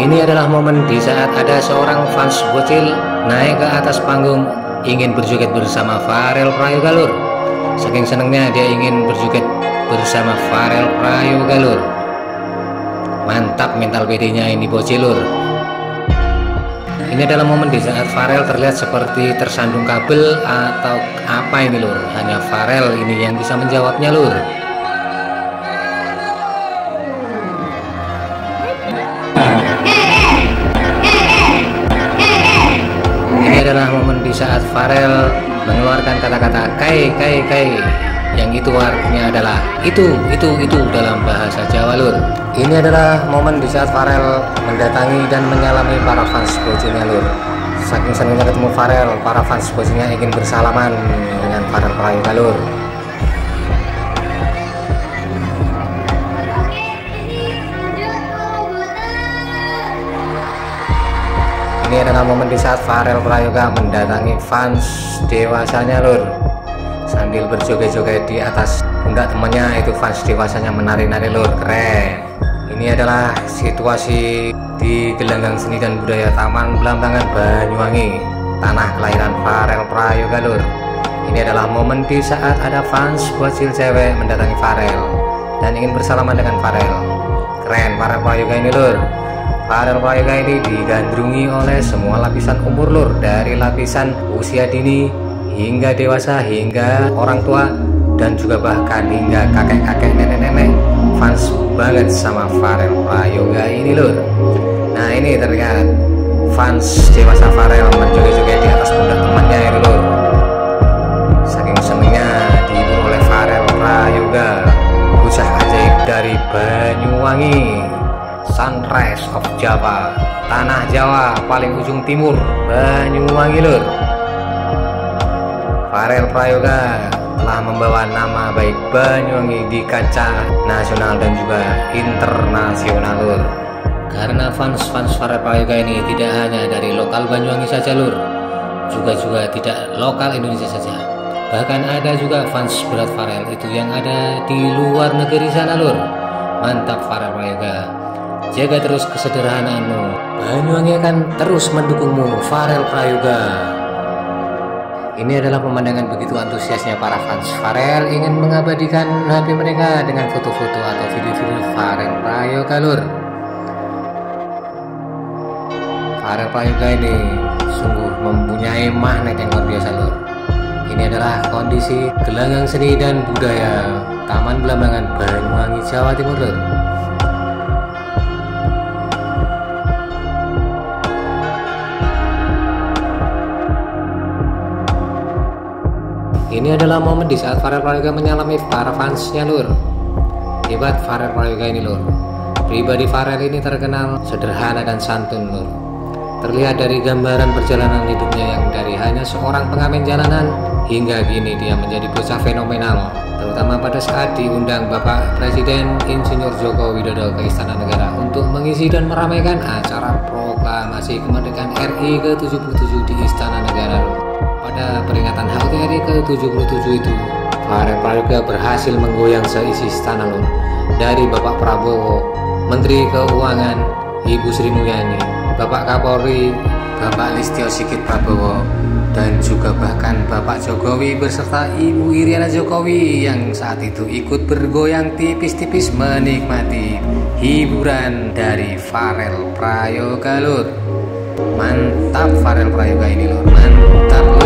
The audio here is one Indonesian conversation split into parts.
Ini adalah momen di saat ada seorang fans bocil naik ke atas panggung ingin berjoget bersama Farel Prayoga Lur. Saking senengnya dia ingin berjoget bersama Farel Prayoga Lur. Mantap mental PD-nya ini bocil Lur. Ini adalah momen di saat Farel terlihat seperti tersandung kabel atau apa ini Lur. Hanya Farel ini yang bisa menjawabnya Lur. Adalah momen di saat Farel mengeluarkan kata-kata kai kai kai yang itu artinya adalah itu itu itu dalam bahasa Jawa Lur. Ini adalah momen di saat Farel mendatangi dan menyalami para fans bocilnya Lur. Saking senangnya ketemu Farel, para fans bocilnya ingin bersalaman dengan Farel Prayoga Lur. Ini adalah momen di saat Farel Prayoga mendatangi fans dewasanya Lur. Sambil berjoget-joget di atas pundak temannya itu fans dewasanya menari-nari Lur. Keren. Ini adalah situasi di gelanggang seni dan budaya Taman Belambangan Banyuwangi tanah kelahiran Farel Prayoga Lur. Ini adalah momen di saat ada fans bocil cewek mendatangi Farel dan ingin bersalaman dengan Farel. Keren Farel Prayoga ini Lur Farel Prayoga ini digandrungi oleh semua lapisan umur lur dari lapisan usia dini hingga dewasa hingga orang tua dan juga bahkan hingga kakek-kakek nenek-nenek. Fans banget sama Farel Prayoga ini lur. Nah ini terlihat fans dewasa Farel menjoget-joget di atas pundak temannya ini lur. Saking senengnya dihibur oleh Farel Prayoga bocah ajaib dari Banyuwangi Sunrise of Java Tanah Jawa paling ujung timur Banyuwangi Lur Farel Prayoga telah membawa nama baik Banyuwangi di kaca nasional dan juga internasional Lur karena fans-fans Farel Prayoga ini tidak hanya dari lokal Banyuwangi saja Lur juga juga tidak lokal Indonesia saja. Bahkan ada juga fans berat Farel itu yang ada di luar negeri sana Lur. Mantap Farel Prayoga Jaga terus kesederhanaanmu. Banyuwangi akan terus mendukungmu. Farel Prayoga. Ini adalah pemandangan begitu antusiasnya para fans Farel ingin mengabadikan HP mereka dengan foto-foto atau video-video Farel Prayoga lur. Farel Prayoga ini sungguh mempunyai magnet yang luar biasa lur. Ini adalah kondisi gelanggang seni dan budaya Taman Belambangan Banyuwangi Jawa Timur. Ini adalah momen di saat Farel Prayoga menyalami para fansnya lur. Hebat Farel Prayoga ini lur. Pribadi Farel ini terkenal sederhana dan santun lur. Terlihat dari gambaran perjalanan hidupnya yang dari hanya seorang pengamen jalanan hingga kini dia menjadi bocah fenomenal. Terutama pada saat diundang Bapak Presiden Insinyur Joko Widodo ke Istana Negara untuk mengisi dan meramaikan acara proklamasi kemerdekaan RI ke-77 di Istana Negara. Pada peringatan HUT RI ke-77 itu, Farel Prayoga berhasil menggoyang seisi istana lor dari Bapak Prabowo, Menteri Keuangan, Ibu Sri Mulyani, Bapak Kapolri, Bapak Listio Sigit Prabowo, dan juga bahkan Bapak Jokowi beserta Ibu Iriana Jokowi yang saat itu ikut bergoyang tipis-tipis menikmati hiburan dari Farel Prayoga lur. Mantap Farel Prayoga ini lur, mantap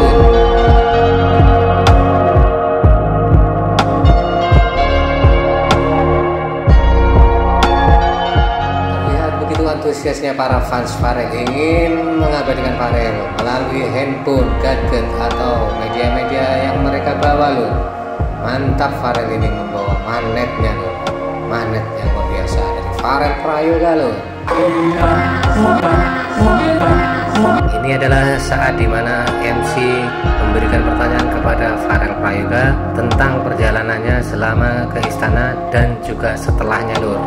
antusiasnya para fans Farel ingin mengabadikan Farel melalui handphone, gadget atau media-media yang mereka bawa loh. Mantap Farel ini membawa magnetnya loh. Magnet yang luar biasa dari Farel Prayoga loh. Ini adalah saat di mana MC memberikan pertanyaan kepada Farel Prayoga tentang perjalanannya selama ke istana dan juga setelahnya lur.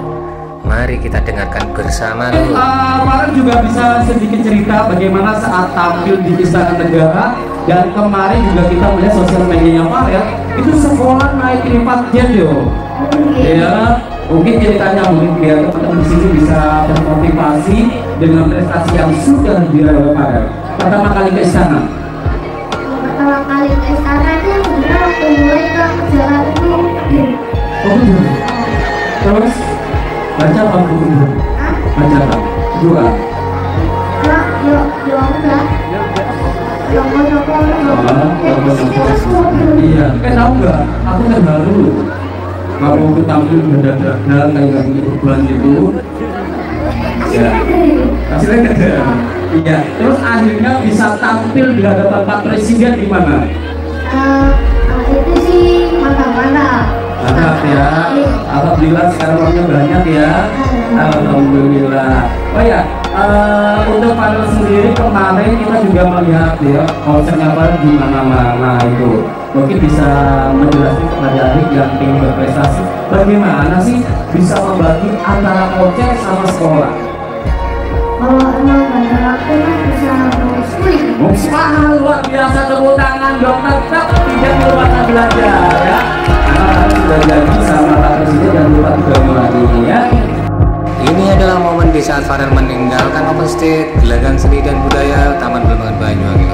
Mari kita dengarkan bersama lur. Uh, kemarin juga bisa sedikit cerita bagaimana saat tampil di Istana Negara dan kemarin juga kita melihat sosial medianya Farel itu sekolah naik privat jet yo. Ya, Mungkin ceritanya mungkin biar teman-teman di sini bisa termotivasi dengan prestasi yang sudah diraih Farel. Pertama kali ke istana. Nyoko Iya, kan tahu nggak? Aku kan baru kalau aku tampil mendadak kayak gitu bulan itu. Ya, hasilnya ada. Iya, terus akhirnya bisa tampil di hadapan Pak Presiden di mana? Eh, itu sih mantap-mantap Mantap ya. Alhamdulillah sekarang orangnya banyak ya. Alhamdulillah. Oh ya, eh, untuk panel sendiri kemarin kita juga melihat ya konsernya apa di mana-mana itu. Mungkin bisa menjelaskan kepada adik yang ingin berprestasi bagaimana sih bisa membagi antara konser sama sekolah. kalau emang bener aku kan bisa homeschooling Wah, luar biasa tepuk tangan dong tetap tidak melupakan belajar sudah jadi sama Pak Presiden dan lupa juga lagi ya. Ini adalah momen di saat Farel meninggalkan Open State, Gelagan Seni dan Budaya Taman Belambangan Banyuwangi.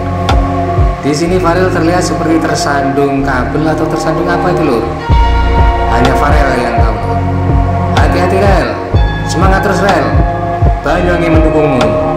Di sini Farel terlihat seperti tersandung kabel atau tersandung apa itu lur? Hanya Farel yang tahu. Hati-hati Rel, semangat terus Rel. Banyuwangi mendukungmu.